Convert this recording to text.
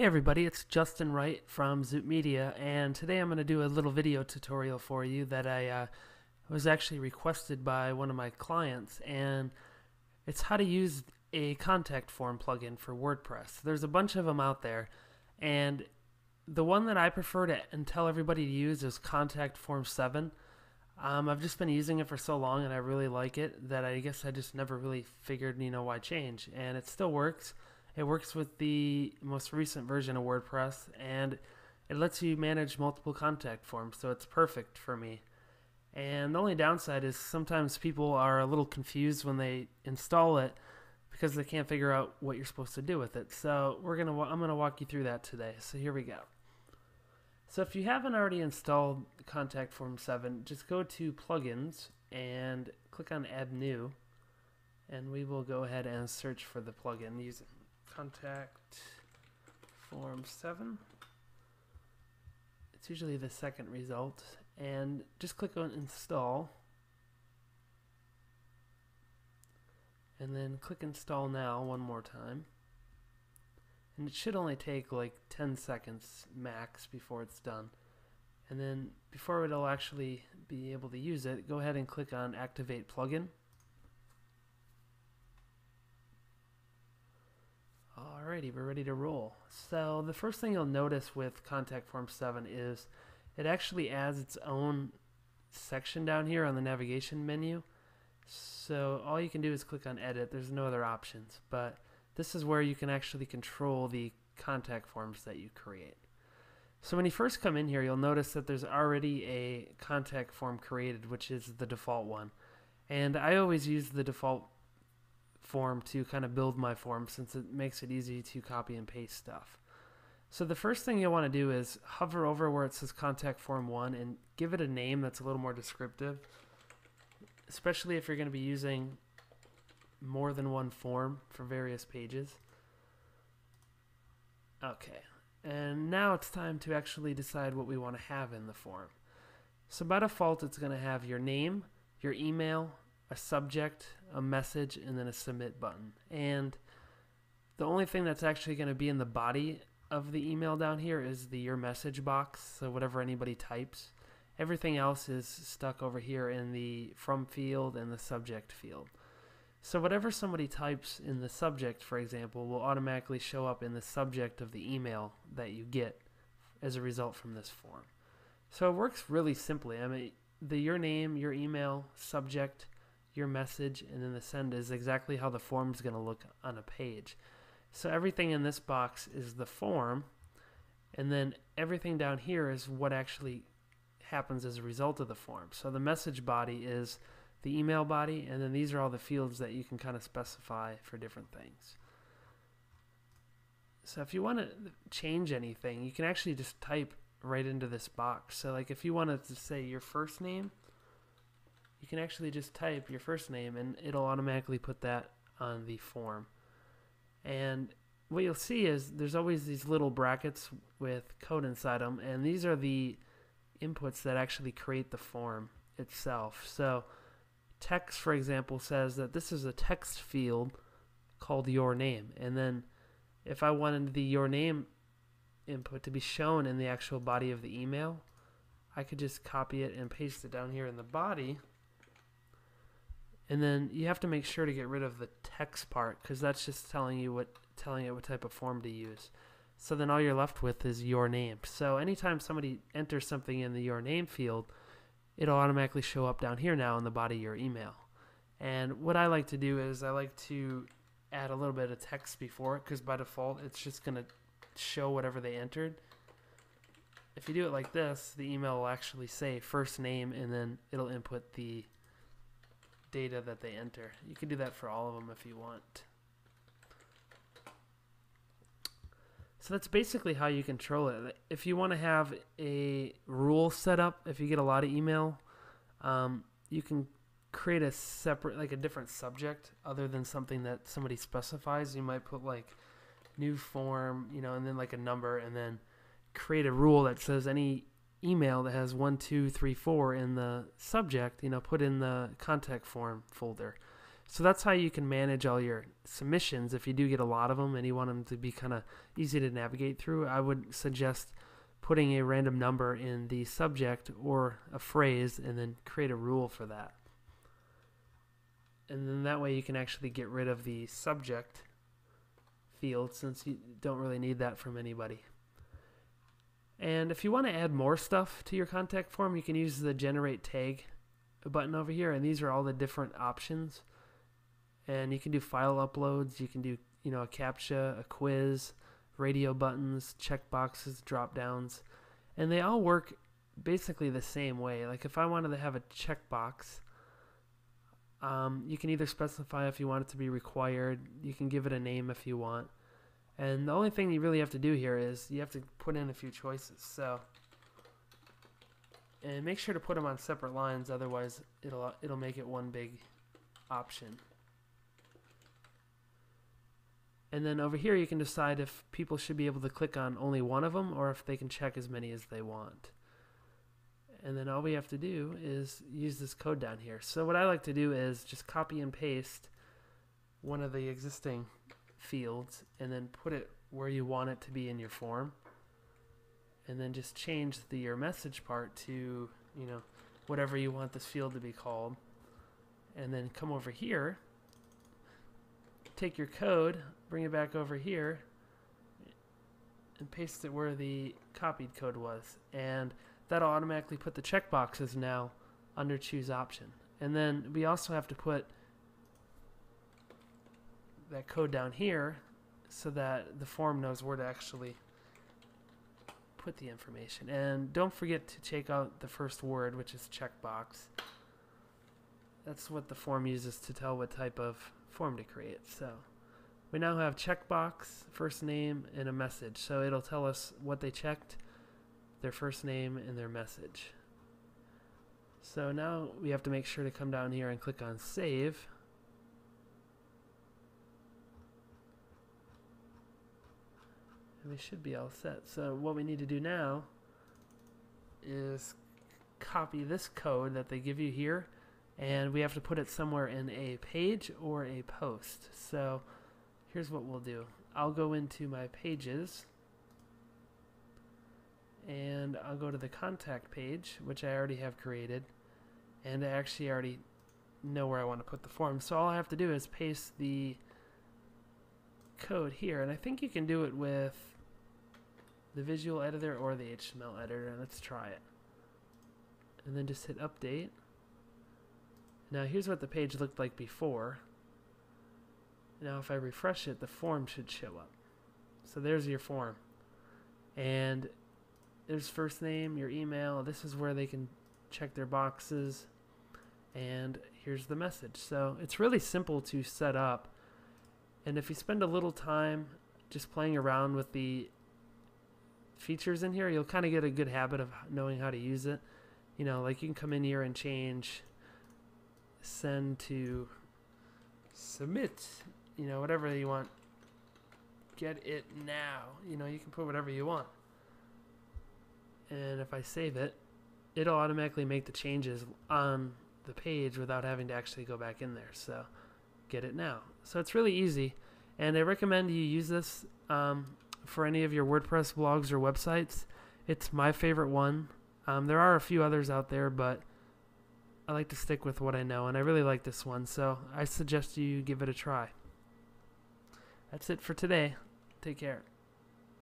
Hey everybody, it's Justin Wright from Zoop Media, and today I'm going to do a little video tutorial for you that I uh, was actually requested by one of my clients, and it's how to use a contact form plugin for WordPress. There's a bunch of them out there, and the one that I prefer to and tell everybody to use is Contact Form 7. Um, I've just been using it for so long, and I really like it that I guess I just never really figured, you know, why change, and it still works. It works with the most recent version of WordPress and it lets you manage multiple contact forms, so it's perfect for me. And the only downside is sometimes people are a little confused when they install it because they can't figure out what you're supposed to do with it. So we're gonna I'm gonna walk you through that today. So here we go. So if you haven't already installed Contact Form 7, just go to Plugins and click on Add New, and we will go ahead and search for the plugin using contact form 7. It's usually the second result. And just click on install. And then click install now one more time. And it should only take like 10 seconds max before it's done. And then before it'll actually be able to use it, go ahead and click on activate plugin. Alrighty, we're ready to roll. So the first thing you'll notice with Contact Form 7 is it actually adds its own section down here on the navigation menu. So all you can do is click on edit. There's no other options, but this is where you can actually control the contact forms that you create. So when you first come in here, you'll notice that there's already a contact form created, which is the default one. And I always use the default form to kind of build my form since it makes it easy to copy and paste stuff. So the first thing you'll want to do is hover over where it says contact form 1 and give it a name that's a little more descriptive, especially if you're going to be using more than one form for various pages. Okay, and now it's time to actually decide what we want to have in the form. So by default, it's going to have your name, your email, a subject, a message, and then a submit button. And the only thing that's actually going to be in the body of the email down here is the your message box, so whatever anybody types. Everything else is stuck over here in the from field and the subject field. So whatever somebody types in the subject, for example, will automatically show up in the subject of the email that you get as a result from this form. So it works really simply. I mean, the your name, your email, subject, your message, and then the send is exactly how the form is going to look on a page. So everything in this box is the form, and then everything down here is what actually happens as a result of the form. So the message body is the email body, and then these are all the fields that you can kind of specify for different things. So if you want to change anything, you can actually just type right into this box. So like if you wanted to say your first name, you can actually just type your first name and it'll automatically put that on the form. And what you'll see is there's always these little brackets with code inside them, and these are the inputs that actually create the form itself. So text, for example, says that this is a text field called your name. And then if I wanted the your name input to be shown in the actual body of the email, I could just copy it and paste it down here in the body and then you have to make sure to get rid of the text part because that's just telling you what telling it what type of form to use. So then all you're left with is your name. So anytime somebody enters something in the your name field, it'll automatically show up down here now in the body of your email. And what I like to do is I like to add a little bit of text before it because by default it's just going to show whatever they entered. If you do it like this, the email will actually say first name and then it'll input the data that they enter. You can do that for all of them if you want. So that's basically how you control it. If you want to have a rule set up, if you get a lot of email, um, you can create a separate, like a different subject other than something that somebody specifies. You might put like new form, you know, and then like a number, and then create a rule that says any email that has one, two, three, four in the subject, you know, put in the contact form folder. So that's how you can manage all your submissions. If you do get a lot of them and you want them to be kind of easy to navigate through, I would suggest putting a random number in the subject or a phrase and then create a rule for that. And then that way you can actually get rid of the subject field since you don't really need that from anybody. And if you want to add more stuff to your contact form, you can use the generate tag button over here. And these are all the different options and you can do file uploads. You can do you know a captcha, a quiz, radio buttons, checkboxes, drop downs, and they all work basically the same way. Like if I wanted to have a checkbox, um, you can either specify if you want it to be required. You can give it a name if you want. And the only thing you really have to do here is you have to put in a few choices. So, and make sure to put them on separate lines, otherwise it'll it'll make it one big option. And then over here, you can decide if people should be able to click on only one of them or if they can check as many as they want. And then all we have to do is use this code down here. So what I like to do is just copy and paste one of the existing fields and then put it where you want it to be in your form. And then just change the your message part to, you know, whatever you want this field to be called. And then come over here, take your code, bring it back over here and paste it where the copied code was. And that'll automatically put the checkboxes now under choose option. And then we also have to put that code down here so that the form knows where to actually put the information. And don't forget to check out the first word, which is checkbox. That's what the form uses to tell what type of form to create. So we now have checkbox, first name, and a message. So it'll tell us what they checked, their first name, and their message. So now we have to make sure to come down here and click on save. We should be all set. So what we need to do now is copy this code that they give you here and we have to put it somewhere in a page or a post. So here's what we'll do. I'll go into my pages and I'll go to the contact page, which I already have created, and I actually already know where I want to put the form. So all I have to do is paste the code here, and I think you can do it with the visual editor or the HTML editor. Let's try it. And then just hit update. Now here's what the page looked like before. Now if I refresh it, the form should show up. So there's your form. And there's first name, your email. This is where they can check their boxes. And here's the message. So it's really simple to set up. And if you spend a little time just playing around with the features in here, you'll kind of get a good habit of knowing how to use it. You know, like you can come in here and change send to submit you know, whatever you want. Get it now. You know, you can put whatever you want. And if I save it, it'll automatically make the changes on the page without having to actually go back in there. So get it now. So it's really easy. And I recommend you use this um, for any of your WordPress blogs or websites. It's my favorite one. Um, there are a few others out there, but I like to stick with what I know, and I really like this one. So I suggest you give it a try. That's it for today. Take care.